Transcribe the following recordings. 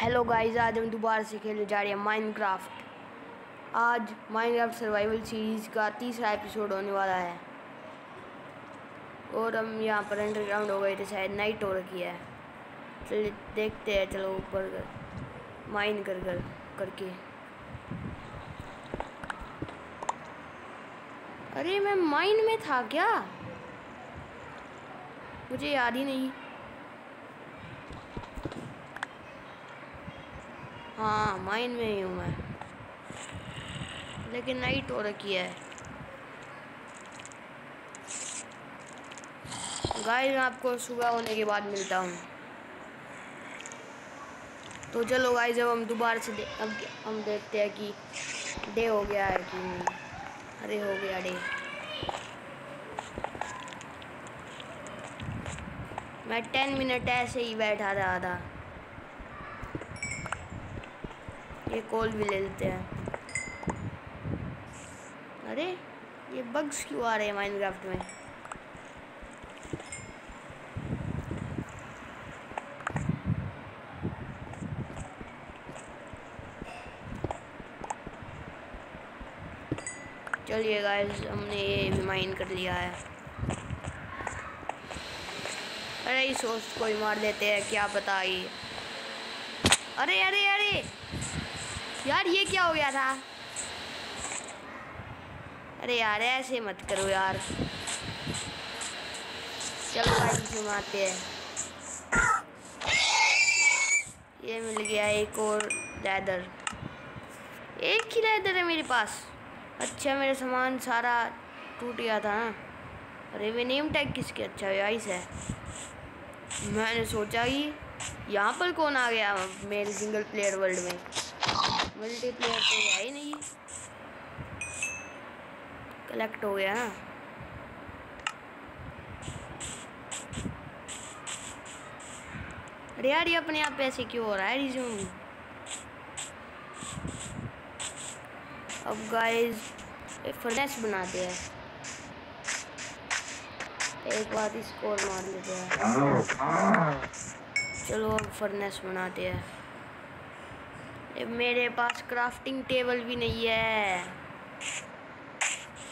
Hello guys आज हम दोबारा से खेलने जा रहे हैं माइनक्राफ्ट आज माइनक्राफ्ट सर्वाइवल सीरीज़ का तीसरा एपिसोड होने वाला है। और हम यहाँ पर अंडरग्राउंड हो गए थे, शायद नाइट हो रखी है। चलिए देखते हैं, चलो ऊपर कर माइन कर कर, करके। अरे मैं माइन में था क्या? मुझे याद ही नहीं। हाँ माइन में ही हूँ मैं। लेकिन नाइट हो रखी है। गाय मैं आपको सुबह होने के बाद मिलता हूँ। तो चलो गाय जब हम दोबारा से दे, अब हम देखते हैं कि डे हो गया है कि नहीं। अरे हो गया डे मैं टेन मिनट ऐसे ही बैठा रहा था ये कॉल भी ले लेते हैं। अरे, ये बग्स क्यों आ रहे हैं माइनक्राफ्ट में? चलिए गाइस हमने ये भी माइन कर लिया है। अरे, इस सोच को ही मार देते हैं, क्या ये अरे अरे अरे! यार, ये क्या हो गया था? अरे यार, ऐसे मत करो यार। चलो भाई सुनाते हैं। ये मिल गया एक और लैदर एक ही लैदर है मेरे पास। अच्छा मेरा सामान सारा टूट गया था ना। अरे वे नेम टैग किसके? अच्छा आइस है। मैंने सोचा कि यहाँ पर कौन आ गया मेरे सिंगल प्लेयर वर्ल्ड में? मल्टीप्लेयर तो है ही नहीं। कलेक्ट हो गया। ना अरे यार ये अपने आप ऐसे क्यों हो रहा है? रिज्यूम। अब गाइस एक फर्नेस बनाते हैं। एक बात इसको और मार लेते हैं। चलो अब फर्नेस बनाते हैं। मेरे पास क्राफ्टिंग टेबल भी नहीं है।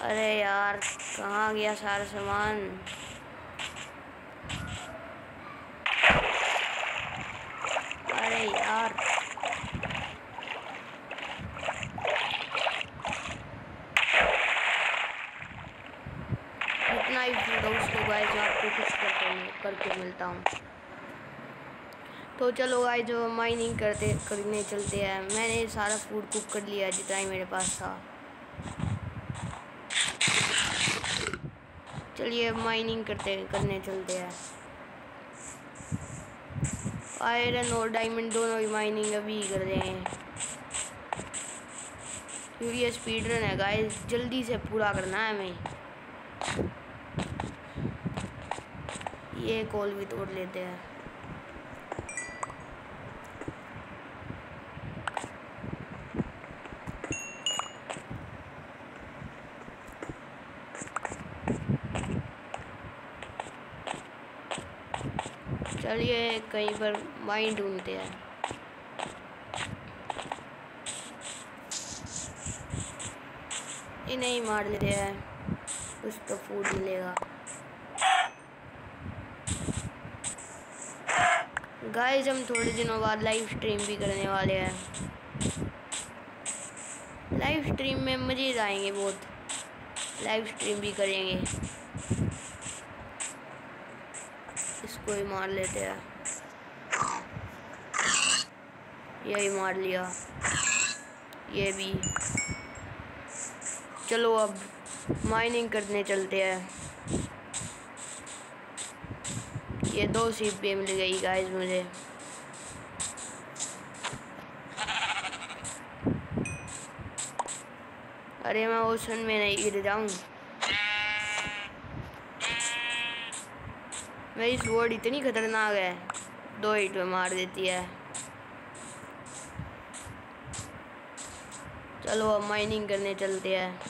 अरे यार, कहाँ गया सारा सामान? अरे यार। इतना ही उसको गाइस आपको कुछ करके करके मिलता हूँ। तो चलो गाय जो माइनिंग करते, करने चलते हैं। मैंने सारा फ़ूड कुक कर लिया जितना ही मेरे पास था। चलिए माइनिंग करते, करने चलते हैं। आयरन और डायमंड दोनों की माइनिंग अभी कर रहे हैं। क्योंकि ये स्पीड रन है गाइस जल्दी से पूरा करना है हमें। ये कॉल भी तोड़ लेते हैं। चलिए कहीं पर माइन ढूंढते हैं। इन्हें ही मार लेते हैं। कुछ तो फ़ूड मिलेगा। गाइस हम थोड़े दिनों बाद लाइव स्ट्रीम भी करने वाले हैं। लाइव स्ट्रीम में मज़े आएँगे बहुत। लाइव स्ट्रीम भी करेंगे। इसको ही मार लेते हैं। यही मार लिया। ये भी। चलो अब माइनिंग करने चलते हैं। ये दो सीप भी मिल गई गाइस मुझे। अरे मैं ओशन में नहीं गिर जाऊँ। मेरी स्वॉर्ड इतनी खतरनाक है। दो हिट में मार देती है। चलो अब माइनिंग करने चलते हैं।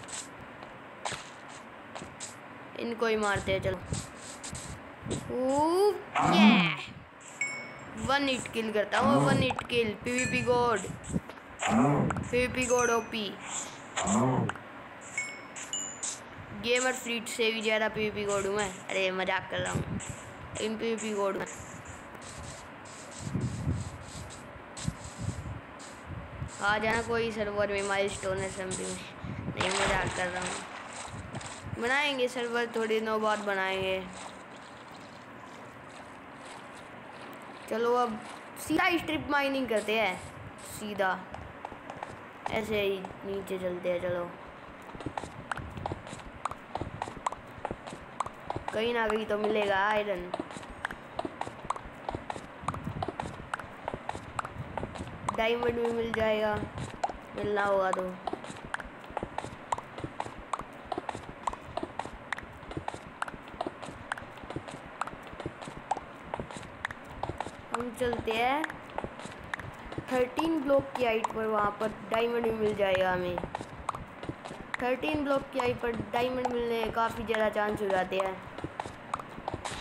इनको ही मारते हैं, चलो। वन हिट किल करता हूँ one hit kill PvP god PvP god OP gamer fleet से भी ज़्यादा पीवीपी गोड हूँ मैं। अरे, मज़ाक कर रहा हूँ। पीवीपी गोड में आ जाना कोई सर्वर में माइल स्टोन असेंबली में नहीं, मज़ाक कर रहा हूँ। बनाएँगे सर्वर थोड़ी दिनों बाद बनाएँगे। चलो अब सीधा स्ट्रिप माइनिंग करते हैं। सीधा। ऐसे ही नीचे चलते हैं, चलो। कहीं ना कहीं तो मिलेगा आयरन डायमंड भी मिल जाएगा। मिलना होगा तो। हम चलते हैं। थर्टीन ब्लॉक की हाइट पर वहाँ पर डायमंड भी मिल जाएगा हमें। थर्टीन ब्लॉक की हाइट पर डायमंड मिलने के काफ़ी ज़्यादा चांस हो जाते हैं।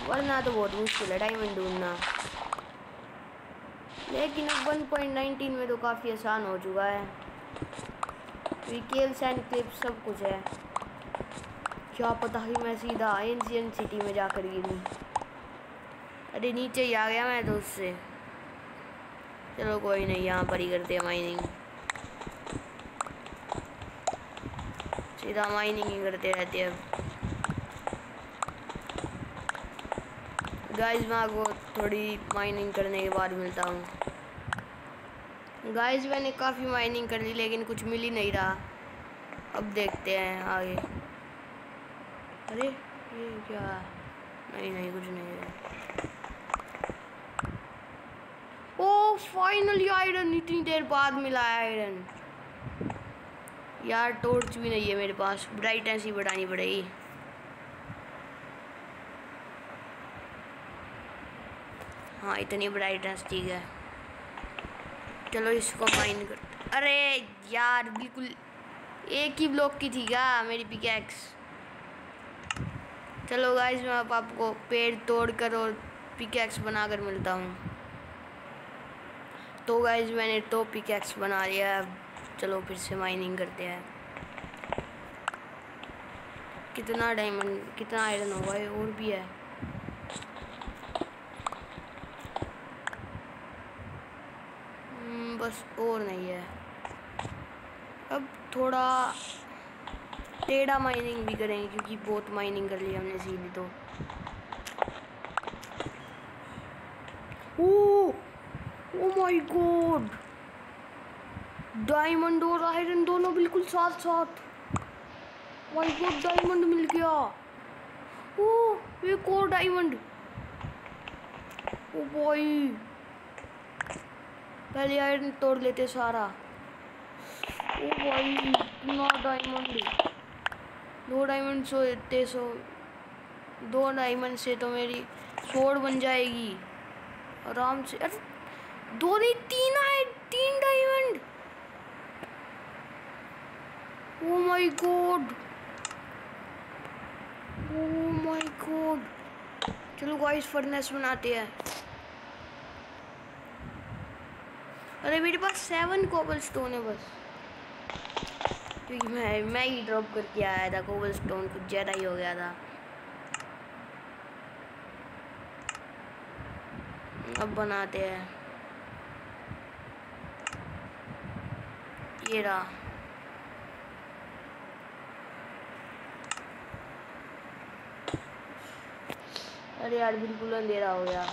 वरना तो बहुत मुश्किल है डायमंड ढूंढना। लेकिन अब 1.19 में तो काफ़ी आसान हो चुका है। विकेल्स एंड क्लिप सब कुछ है। क्या पता ही मैं सीधा एंशियन सिटी में जाकर गिरी अरे नीचे ही आ गया मैं तो उससे। चलो कोई नहीं, यहाँ पर ही करते हैं माइनिंग सीधा माइनिंग ही करते रहते हैं गाइस मैं आपको थोड़ी माइनिंग करने के बाद मिलता हूँ। गाइस मैंने काफ़ी माइनिंग कर ली, लेकिन कुछ मिल ही नहीं रहा। अब देखते हैं आगे। अरे, ये क्या? नहीं नहीं, कुछ नहीं है। ओ फाइनली आयरन इतनी देर बाद मिला आयरन यार टॉर्च भी नहीं है मेरे पास। ब्राइटनेस ही बढ़ानी पड़ेगी। हाँ इतनी ब्राइटनेस ठीक है। चलो इसको माइन कर अरे यार, बिल्कुल एक ही ब्लॉक की थी क्या मेरी पिकैक्स चलो गाइस मैं अब आपको पेड़ तोड़ कर और पिकैक्स बनाकर मिलता हूँ। तो गाइज़ मैंने तो पिकैक्स बना लिया है। चलो फिर से माइनिंग करते हैं। कितना डायमंड कितना आयरन होगा? और भी है। बस और नहीं है। अब थोड़ा टेढ़ा माइनिंग भी करेंगे क्योंकि बहुत माइनिंग कर ली हमने सीधी तो। ओ माय गॉड डायमंड और आयरन दोनों बिल्कुल साथ साथ माय गॉड डायमंड मिल गया। ओ एक और डायमंड ओ भाई पहले आयरन तोड़ लेते सारा। ओ भाई, इतना डायमंड दो डायमंड सो इतने सो। दो डायमंड से तो मेरी सोड बन जाएगी। आराम से, अरे, दो नहीं, तीन आए तीन diamond oh my god oh my god चलो गाइस फर्नेस बनाते हैं। अरे मेरे पास सेवन कोबल स्टोन है बस। क्योंकि मैं मैं ही ड्रॉप करके आया था कोबल स्टोन कुछ ज़्यादा ही हो गया था। अब बनाते हैं। ये रहा। अरे यार, बिल्कुल अंधेरा हो गया।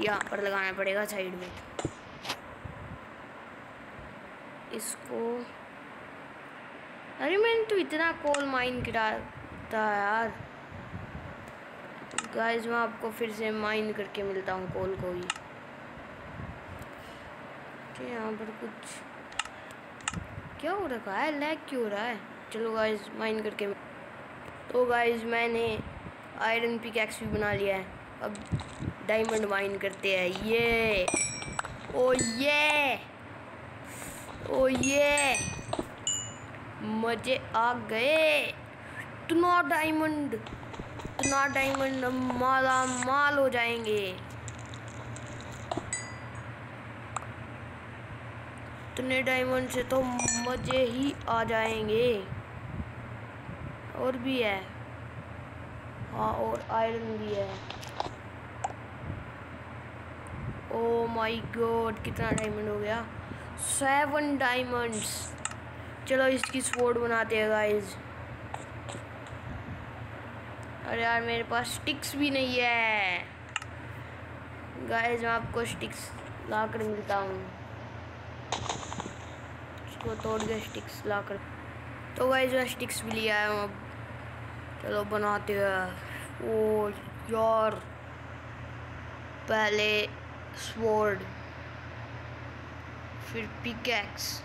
यहाँ पर लगाना पड़ेगा साइड में। इसको। अरे मैंने तो इतना कोल माइन गिरा था यार। गाइस मैं आपको फिर से माइन करके मिलता हूँ कोल को ही। यहाँ पर कुछ क्या हो रखा है? लैग क्यों हो रहा है? चलो गाइस माइन करके तो गाइस मैंने आयरन पिकैक्स भी बना लिया है। अब डायमंड माइन करते हैं। ये ओ ये ओ ये मज़े आ गए। इतना डायमंड इतना डायमंड माला माल हो जाएँगे। इतने डायमंड से तो मज़े ही आ जाएँगे। और भी है। हाँ और आयरन भी है। ओ माय गॉड कितना डायमंड हो गया। Seven diamonds. चलो इसकी स्पोर्ट बनाते हैं गाइज़ अरे यार, मेरे पास स्टिक्स भी नहीं है। गाइज़ मैं आपको स्टिक्स ला कर मिलता हूँ। उसको तोड़ के स्टिक्स ला कर तो गाइज़ मैं स्टिक्स भी ले आया हूँ अब। चलो बनाते हैं। ओ यार, पहले स्वॉर्ड फिर पिकैक्स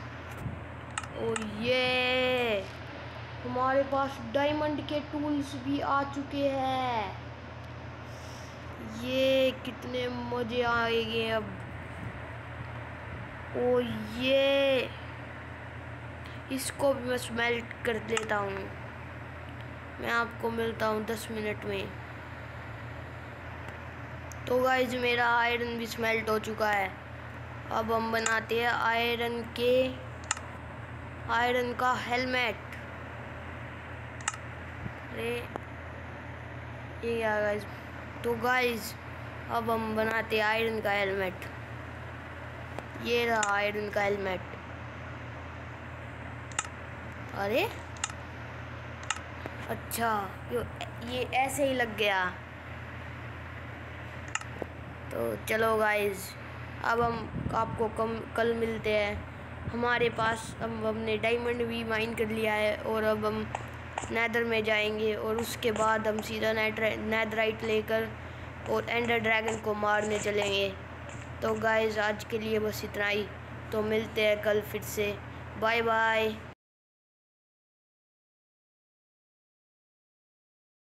ओ ये हमारे पास डायमंड के टूल्स भी आ चुके हैं। ये कितने मज़े आएँगे अब। ओ ये इसको भी मैं स्मेल्ट कर देता हूँ। मैं आपको मिलता हूँ दस मिनट में। तो गाइज़ मेरा आयरन भी स्मेल्ट हो चुका है। अब हम बनाते हैं आयरन के आयरन का हेलमेट अरे, ये क्या गाइज़ तो गाइज़ अब हम बनाते हैं आयरन का हेलमेट ये रहा आयरन का हेलमेट अरे अच्छा यो, ये ऐसे ही लग गया. तो चलो गाइज़ अब हम आपको कम, कल मिलते हैं। हमारे पास अब हमने डायमंड भी माइन कर लिया है और अब हम नैदर में जाएँगे और उसके बाद हम सीधा नैदराइट लेकर और एंडर ड्रैगन को मारने चलेंगे। तो गाइस आज के लिए बस इतना ही। तो मिलते हैं कल फिर से। Bye bye